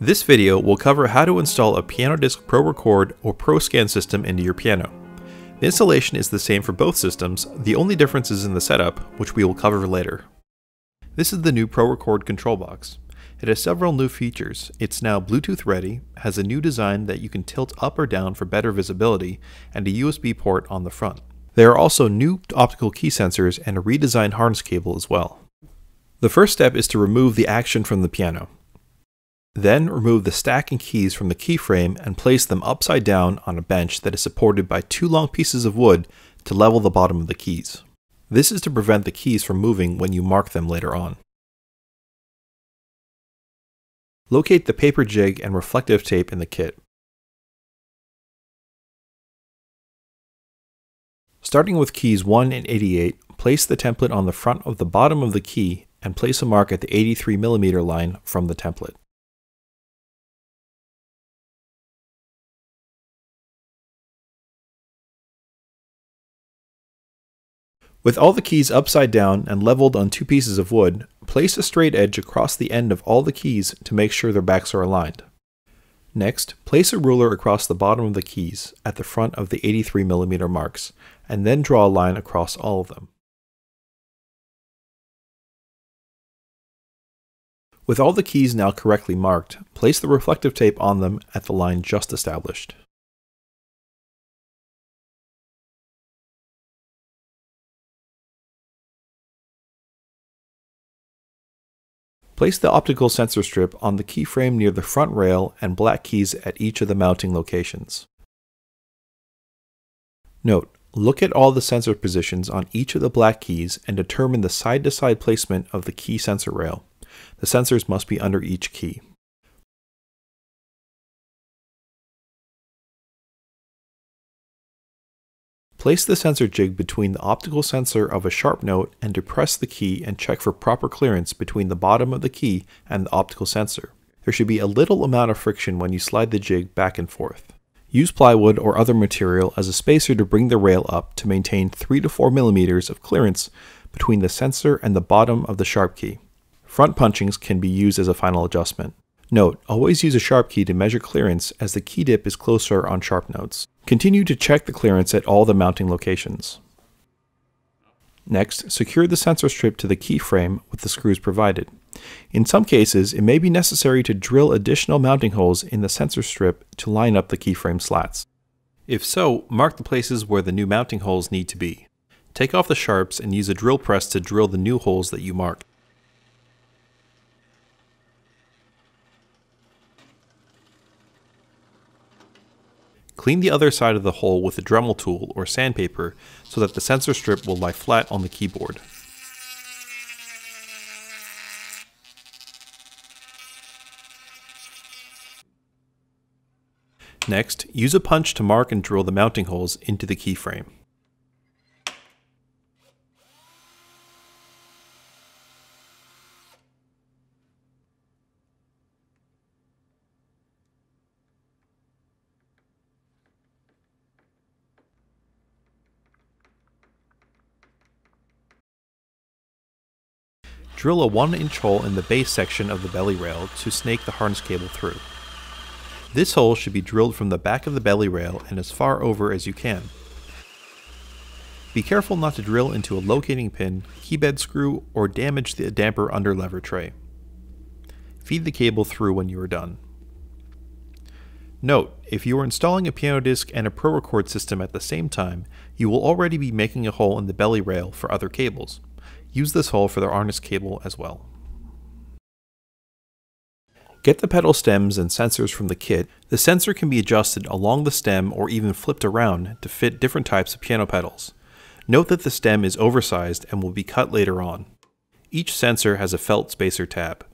This video will cover how to install a PianoDisc ProRecord or ProScan system into your piano. The installation is the same for both systems, the only difference is in the setup, which we will cover later. This is the new Pro Record control box. It has several new features. It's now Bluetooth ready, has a new design that you can tilt up or down for better visibility, and a USB port on the front. There are also new optical key sensors and a redesigned harness cable as well. The first step is to remove the action from the piano. Then remove the stack and keys from the keyframe and place them upside down on a bench that is supported by two long pieces of wood to level the bottom of the keys. This is to prevent the keys from moving when you mark them later on. Locate the paper jig and reflective tape in the kit. Starting with keys 1 and 88, place the template on the front of the bottom of the key and place a mark at the 83mm line from the template. With all the keys upside down and leveled on two pieces of wood, place a straight edge across the end of all the keys to make sure their backs are aligned. Next, place a ruler across the bottom of the keys at the front of the 83mm marks, and then draw a line across all of them. With all the keys now correctly marked, place the reflective tape on them at the line just established. Place the optical sensor strip on the keyframe near the front rail and black keys at each of the mounting locations. Note, look at all the sensor positions on each of the black keys and determine the side-to-side -side placement of the key sensor rail. The sensors must be under each key. Place the sensor jig between the optical sensor of a sharp note and depress the key and check for proper clearance between the bottom of the key and the optical sensor. There should be a little amount of friction when you slide the jig back and forth. Use plywood or other material as a spacer to bring the rail up to maintain 3 to 4 millimeters of clearance between the sensor and the bottom of the sharp key. Front punchings can be used as a final adjustment. Note, always use a sharp key to measure clearance as the key dip is closer on sharp notes. Continue to check the clearance at all the mounting locations. Next, secure the sensor strip to the keyframe with the screws provided. In some cases, it may be necessary to drill additional mounting holes in the sensor strip to line up the keyframe slats. If so, mark the places where the new mounting holes need to be. Take off the sharps and use a drill press to drill the new holes that you marked. Clean the other side of the hole with a Dremel tool or sandpaper so that the sensor strip will lie flat on the keyboard. Next, use a punch to mark and drill the mounting holes into the keyframe. Drill a 1 inch hole in the base section of the belly rail to snake the harness cable through. This hole should be drilled from the back of the belly rail and as far over as you can. Be careful not to drill into a locating pin, keybed screw, or damage the damper under lever tray. Feed the cable through when you are done. Note, if you are installing a PianoDisc and a ProRecord system at the same time, you will already be making a hole in the belly rail for other cables. Use this hole for the harness cable as well. Get the pedal stems and sensors from the kit. The sensor can be adjusted along the stem or even flipped around to fit different types of piano pedals. Note that the stem is oversized and will be cut later on. Each sensor has a felt spacer tab.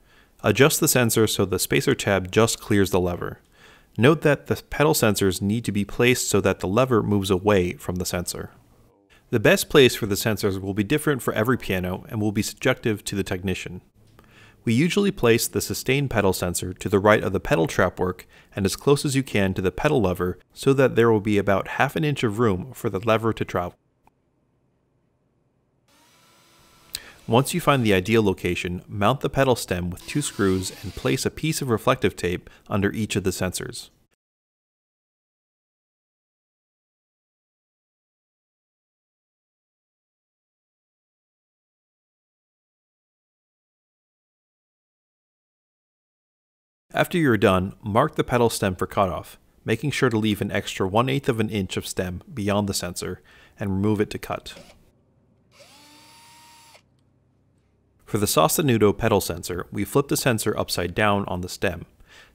Adjust the sensor so the spacer tab just clears the lever. Note that the pedal sensors need to be placed so that the lever moves away from the sensor. The best place for the sensors will be different for every piano and will be subjective to the technician. We usually place the sustain pedal sensor to the right of the pedal trap work and as close as you can to the pedal lever so that there will be about half an inch of room for the lever to travel. Once you find the ideal location, mount the pedal stem with two screws and place a piece of reflective tape under each of the sensors. After you're done, mark the pedal stem for cutoff, making sure to leave an extra 1 8 of an inch of stem beyond the sensor and remove it to cut. For the Sostenuto pedal sensor, we flip the sensor upside down on the stem,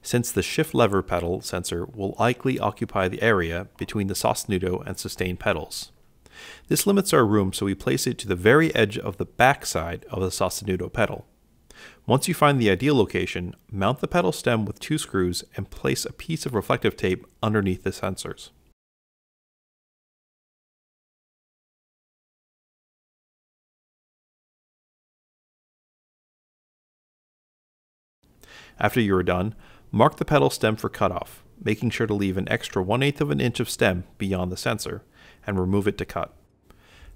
since the shift lever pedal sensor will likely occupy the area between the Sostenuto and sustain pedals. This limits our room so we place it to the very edge of the back side of the Sostenuto pedal. Once you find the ideal location, mount the pedal stem with two screws and place a piece of reflective tape underneath the sensors. After you are done, mark the pedal stem for cutoff, making sure to leave an extra 1 8 of an inch of stem beyond the sensor, and remove it to cut.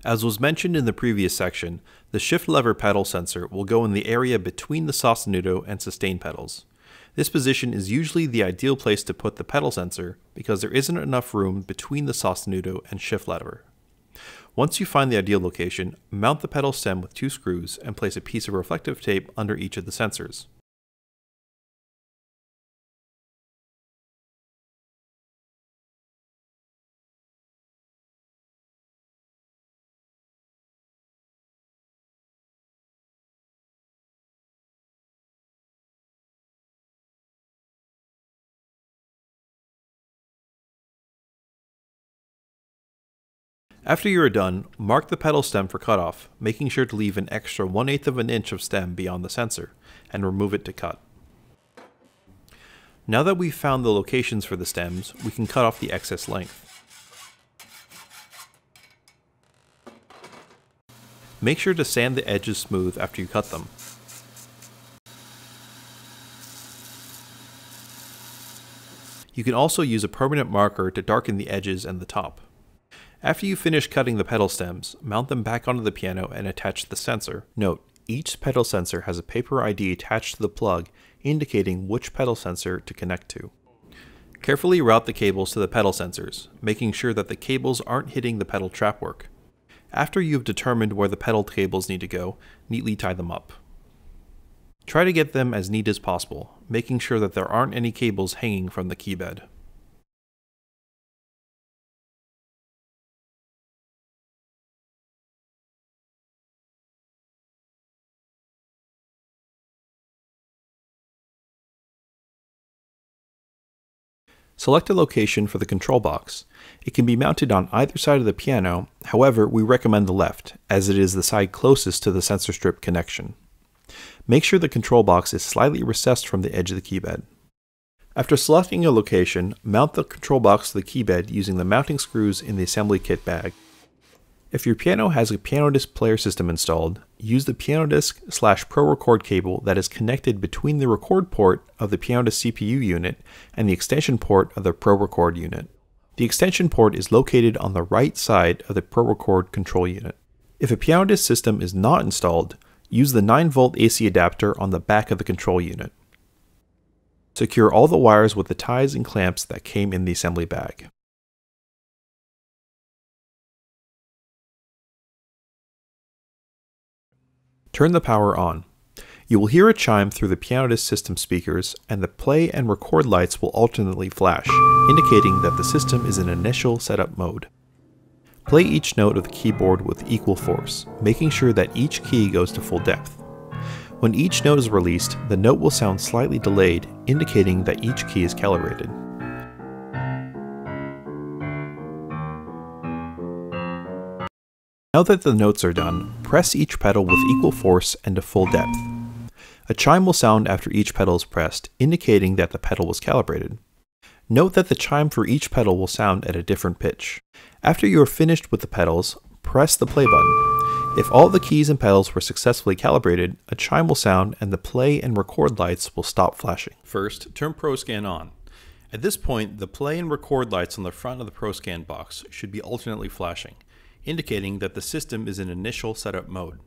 As was mentioned in the previous section, the shift lever pedal sensor will go in the area between the sostenuto and sustain pedals. This position is usually the ideal place to put the pedal sensor because there isn't enough room between the sostenuto and shift lever. Once you find the ideal location, mount the pedal stem with two screws and place a piece of reflective tape under each of the sensors. After you are done, mark the pedal stem for cutoff, making sure to leave an extra 1 8 of an inch of stem beyond the sensor, and remove it to cut. Now that we've found the locations for the stems, we can cut off the excess length. Make sure to sand the edges smooth after you cut them. You can also use a permanent marker to darken the edges and the top. After you finish cutting the pedal stems, mount them back onto the piano and attach the sensor. Note, each pedal sensor has a paper ID attached to the plug indicating which pedal sensor to connect to. Carefully route the cables to the pedal sensors, making sure that the cables aren't hitting the pedal trapwork. After you've determined where the pedal cables need to go, neatly tie them up. Try to get them as neat as possible, making sure that there aren't any cables hanging from the keybed. Select a location for the control box. It can be mounted on either side of the piano, however we recommend the left, as it is the side closest to the sensor strip connection. Make sure the control box is slightly recessed from the edge of the keybed. After selecting a location, mount the control box to the keybed using the mounting screws in the assembly kit bag. If your piano has a PianoDisc player system installed, use the PianoDisc slash ProRecord cable that is connected between the record port of the PianoDisc CPU unit and the extension port of the ProRecord unit. The extension port is located on the right side of the ProRecord control unit. If a PianoDisc system is not installed, use the 9 volt AC adapter on the back of the control unit. Secure all the wires with the ties and clamps that came in the assembly bag. Turn the power on. You will hear a chime through the piano system speakers, and the play and record lights will alternately flash, indicating that the system is in initial setup mode. Play each note of the keyboard with equal force, making sure that each key goes to full depth. When each note is released, the note will sound slightly delayed, indicating that each key is calibrated. Now that the notes are done, press each pedal with equal force and to full depth. A chime will sound after each pedal is pressed, indicating that the pedal was calibrated. Note that the chime for each pedal will sound at a different pitch. After you are finished with the pedals, press the play button. If all the keys and pedals were successfully calibrated, a chime will sound and the play and record lights will stop flashing. First, turn ProScan on. At this point, the play and record lights on the front of the ProScan box should be alternately flashing indicating that the system is in initial setup mode.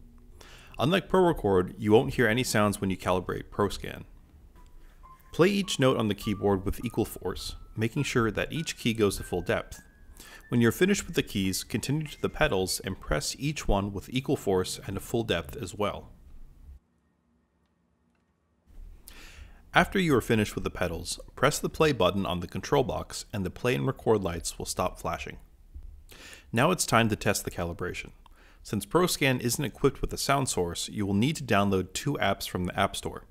Unlike ProRecord, you won't hear any sounds when you calibrate ProScan. Play each note on the keyboard with equal force, making sure that each key goes to full depth. When you're finished with the keys, continue to the pedals and press each one with equal force and a full depth as well. After you are finished with the pedals, press the play button on the control box and the play and record lights will stop flashing. Now it's time to test the calibration. Since ProScan isn't equipped with a sound source, you will need to download two apps from the App Store,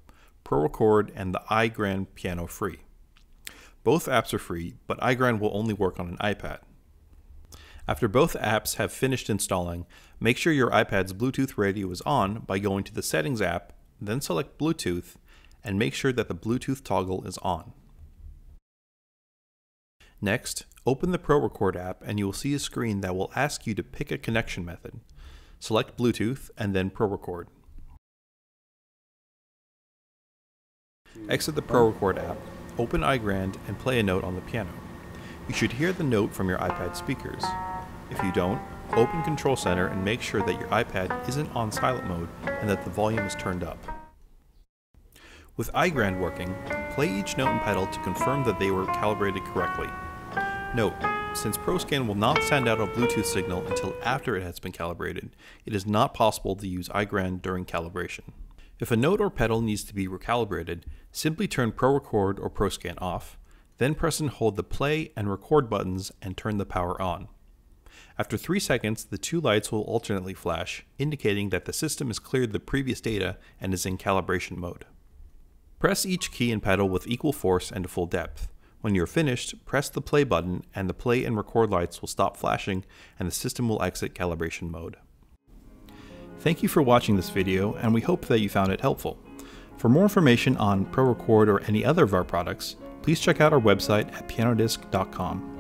ProRecord and the iGrand Piano Free. Both apps are free, but iGrand will only work on an iPad. After both apps have finished installing, make sure your iPad's Bluetooth radio is on by going to the Settings app, then select Bluetooth, and make sure that the Bluetooth toggle is on. Next, open the ProRecord app and you will see a screen that will ask you to pick a connection method. Select Bluetooth and then ProRecord. Exit the ProRecord app, open iGrand and play a note on the piano. You should hear the note from your iPad speakers. If you don't, open Control Center and make sure that your iPad isn't on silent mode and that the volume is turned up. With iGrand working, play each note and pedal to confirm that they were calibrated correctly. Note, since ProScan will not send out a Bluetooth signal until after it has been calibrated, it is not possible to use iGrand during calibration. If a note or pedal needs to be recalibrated, simply turn ProRecord or ProScan off, then press and hold the play and record buttons and turn the power on. After 3 seconds, the two lights will alternately flash, indicating that the system has cleared the previous data and is in calibration mode. Press each key and pedal with equal force and full depth. When you're finished, press the play button and the play and record lights will stop flashing and the system will exit calibration mode. Thank you for watching this video and we hope that you found it helpful. For more information on ProRecord or any other of our products, please check out our website at pianodisc.com.